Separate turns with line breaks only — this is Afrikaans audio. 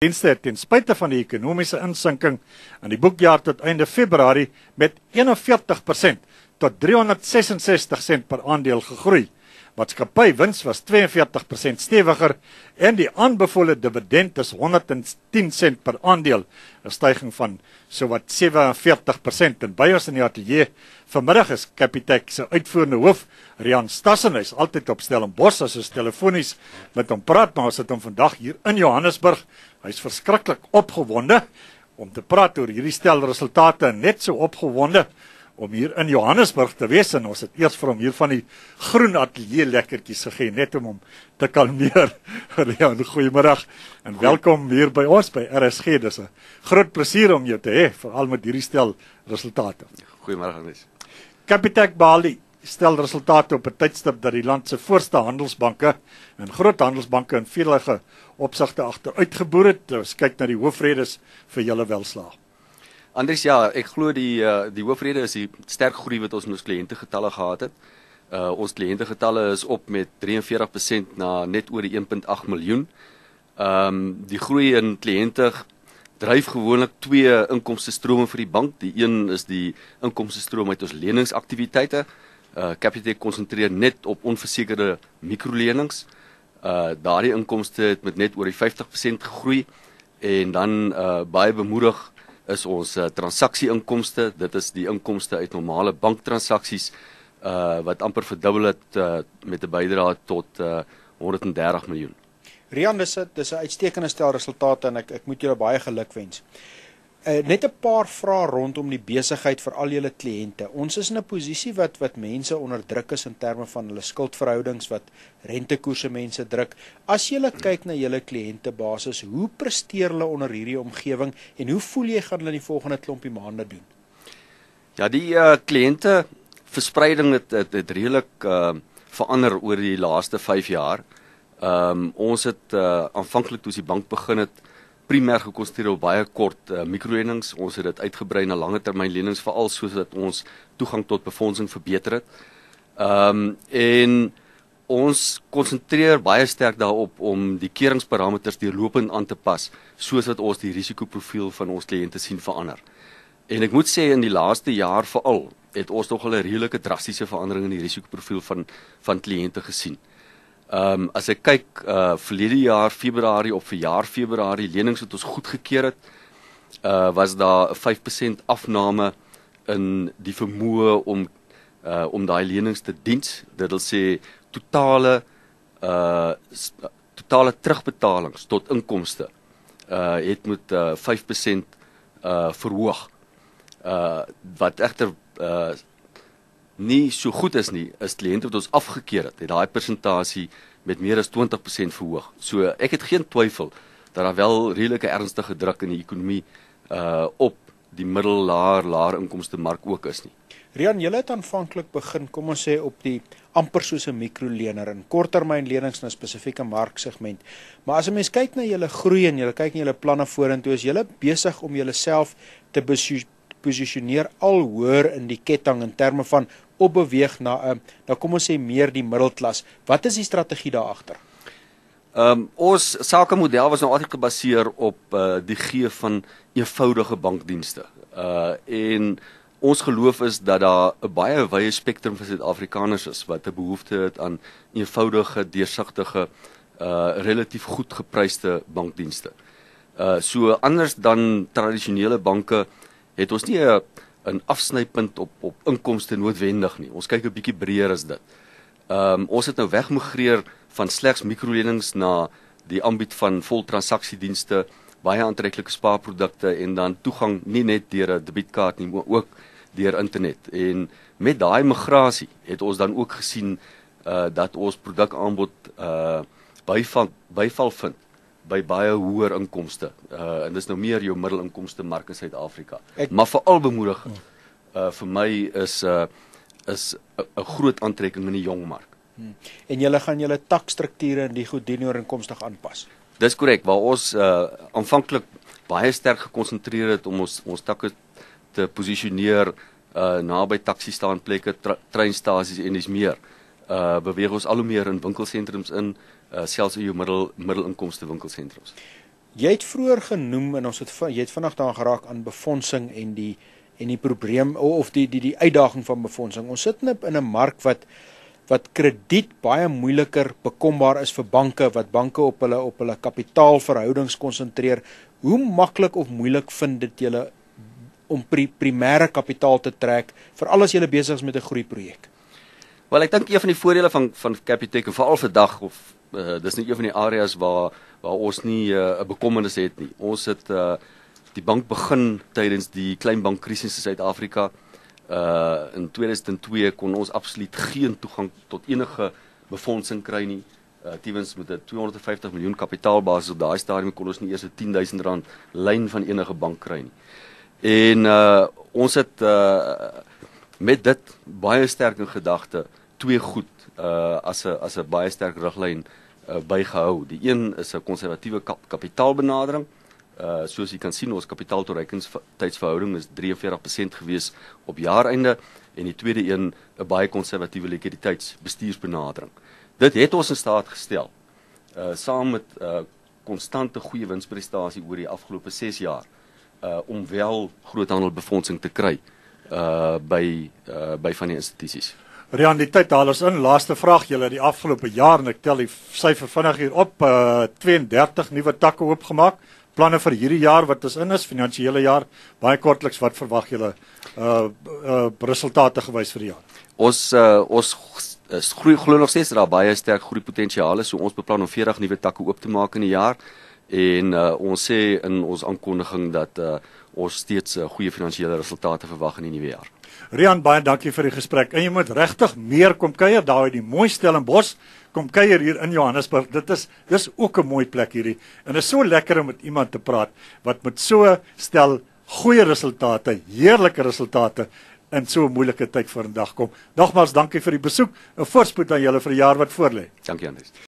dienste het ten spyte van die ekonomiese insinking aan die boekjaar tot einde Februarie met 41% tot 366 sent per aandeel gegroei. Maatskappy wins was 42% stewiger en die aanbevole dividend is 110 sent per aandeel, 'n stygings van sowat 47% en by ons in die ateljee vanmiddag is Capitec se uitvoerende hoof Rian Stassenhuis altyd op Stellenbosch as ons telefonies met hom praat maar ons het hom vandag hier in Johannesburg. Hy's verskriklik opgewonde om te praat oor hierdie stel resultate net so opgewonde om hier in Johannesburg te wees en ons het eers vir hom hier van die groen ateljee lekkertjies gegee net om hom te kalmeer. Ja, goeiemôre en welkom hier by ons by RSG. Dis 'n groot plesier om jou te hê veral met hierdie stel resultate.
Goeiemôre Agnes.
Capitec Bali stel resultate op 'n tydstip dat die land se voorste handelsbanke en groot handelsbanke in vele opsigte agteruitgeboor het. Ons kyk na die hoofredes vir julle welslaag.
Anders ja, ek glo die uh, die hoofrede is die sterk groei wat ons met ons kliënte getalle gehad het. Uh ons kliënte getalle is op met 43% na net oor die 1.8 miljoen. Ehm um, die groei in kliënte dryf gewoonlik twee inkomste strome vir die bank. Die een is die inkomste stroom uit ons leningsaktiwiteite. Uh Capitec konsentreer net op onversekerde mikrolenings. Uh daardie inkomste het met net oor die 50% gegroei en dan uh baie bemoedig is ons uh, transaksieinkomste. Dit is die inkomste uit normale banktransaksies uh wat amper verdubbel het uh, met 'n bydrae tot uh 130 miljoen.
Rian, dis 'n dis 'n uitstekende stel resultate en ek ek moet julle baie gelukwens. Uh, net 'n paar vrae rondom die besigheid vir al julle kliënte. Ons is in 'n posisie wat wat mense onder druk is in terme van hulle skuldverhoudings wat rentekoerse mense druk. As jy kyk na julle kliëntebasis, hoe presteer hulle onder hierdie omgewing en hoe voel jy gaan hulle die volgende klompie maande doen?
Ja, die uh, kliënte verspreiding het het, het redelik uh, verander oor die laaste 5 jaar. Ehm um, ons het uh, aanvanklik toe ons die bank begin het primêr gekonsentreer op baie kort uh, mikrolenings. Ons het dit uitgebrei na lange termyn lenings veral sodat ons toegang tot befondsing verbeter het. Ehm um, en ons konsentreer baie sterk daarop om die keringsparameters deurlopend aan te pas sodat ons die risikoprofiel van ons kliënte sien verander. En ek moet sê in die laaste jaar veral het ons tog 'n redelike drastiese verandering in die risikoprofiel van van kliënte gesien. Ehm um, as ek kyk uh verlede jaar Februarie op verjaar Februarie lenings wat ons goedgekeur het, uh was daar 'n 5% afname in die vermoë om uh om daai lenings te dien. Dit wil sê totale uh totale terugbetalings tot inkomste uh het met uh 5% uh verhoog. Uh wat egter uh nie so goed is nie, is kliënte wat ons afgekeur het, het daai persentasie met meer as 20% verhoog. So ek het geen twyfel dat daar wel redelike ernstige druk in die ekonomie uh op die middellaar laer inkomste mark ook is nie.
Rian, jy het aanvanklik begin, kom ons sê op die amper soos 'n mikrolener in korttermynlenings na 'n spesifieke marksegment. Maar as 'n mens kyk na julle groei en julle kyk na julle planne vorentoe, is julle besig om julleself te posisioneer al hoër in die ketting in terme van opbeweeg na 'n uh, nou kom ons sê meer die middelklas. Wat is die strategie daar agter?
Ehm um, ons sakemodel was nou altyd gebaseer op uh, die gee van eenvoudige bankdienste. Uh en ons geloof is dat daar 'n baie wye spektrum van Suid-Afrikaners is wat 'n behoefte het aan eenvoudige, deursigtige uh relatief goed gepryste bankdienste. Uh so anders dan tradisionele banke het ons nie 'n 'n afsnypunt op op inkomste noodwendig nie. Ons kyk 'n bietjie breër as dit. Ehm um, ons het nou wegmigreer van slegs mikrolenings na die aanbied van voltransaksiedienste, baie aantreklike spaarprodukte en dan toegang nie net deur 'n debietkaart nie, maar ook deur internet. En met daai migrasie het ons dan ook gesien uh dat ons produkaanbod uh byval byval vind by baie hoër inkomste. Uh en dis nou meer jou middelinkomste mark in Suid-Afrika. Maar veral bemoedig uh vir my is uh is 'n groot aantrekking in die jong mark. Hmm.
En julle gaan julle takstrukture in die goed dienooreenkomstig aanpas.
Dis korrek waar ons uh aanvanklik baie sterk gekonsentreer het om ons ons takke te posisioneer uh naby taxi staanplekke, treinstasies en dis meer. Uh beweeg ons al hoe meer in winkelsentrums in uh, selfs in jou middel middelinkomste winkelsentrums.
Jy het vroeër genoem en ons het jy het vinnig daaraan geraak aan befondsing en die en die probleem of die die die uitdaging van befondsing. Ons sit in 'n in 'n mark wat wat krediet baie moeiliker bekombaar is vir banke wat banke op hulle op hulle kapitaalverhoudings konsentreer. Hoe maklik of moeilik vind dit julle om pri, primêre kapitaal te trek vir alles julle besig is met 'n groeiprojek?
Wel, ek dink een van die voordele van van Capitec en veral vandag of uh, dis nie een van die areas waar waar ons nie eh, 'n uh, bekommernis het nie. Ons het uh, die bank begin tydens die kleinbankkrisis in Suid-Afrika uh in 2002 kon ons absoluut geen toegang tot enige befondsing kry nie. Uh Tewens met 'n 250 miljoen kapitaalbasis op daai stadium kon ons nie eers 'n 10000 rand lyn van enige bank kry nie. En uh ons het uh met dit baie sterk in gedagte twee goed uh as 'n as 'n baie sterk riglyn uh, bygehou. Die een is 'n konservatiewe kap kapitaalbenadering uh soos jy kan sien ons kapitaaltoerekeningstydsverhouding is 43% gewees op jaareinde en die tweede een 'n baie konservatiewe likwiditeitsbestuursbenadering. Dit het ons in staat gestel uh saam met uh, konstante goeie winsprestasie oor die afgelope 6 jaar uh om wel groothandelbefondsing te kry uh by uh by van die institusies.
Rian, die tyd haal ons in. Laaste vraag julle die afgelope jaar en ek tel die syfer vinnig hier op uh 32 nuwe takke oopgemaak. Planne vir hierdie jaar wat is in is finansiële jaar baie kortliks wat verwag julle uh uh resultate gewys vir die jaar?
Ons uh ons is groei glo nog steeds daar baie sterk groei potensiaal is so ons beplan om 40 nuwe takke oop te maak in die jaar. En uh ons sê in ons aankondiging dat uh ons steeds uh, goeie finansiële resultate verwag in die nuwe jaar
Rian baie dankie vir die gesprek en jy moet regtig meer kom kuier daar by die mooi Stellenbosch kom kuier hier in Johannesburg. Dit is dis ook 'n mooi plek hierdie. En dit is so lekker om met iemand te praat wat met so stel goeie resultate, heerlike resultate in so 'n moeilike tyd vir vandag kom. Nogmaals dankie vir die besoek. 'n Voorspoed aan julle vir die jaar wat voorlê.
Dankie Andries.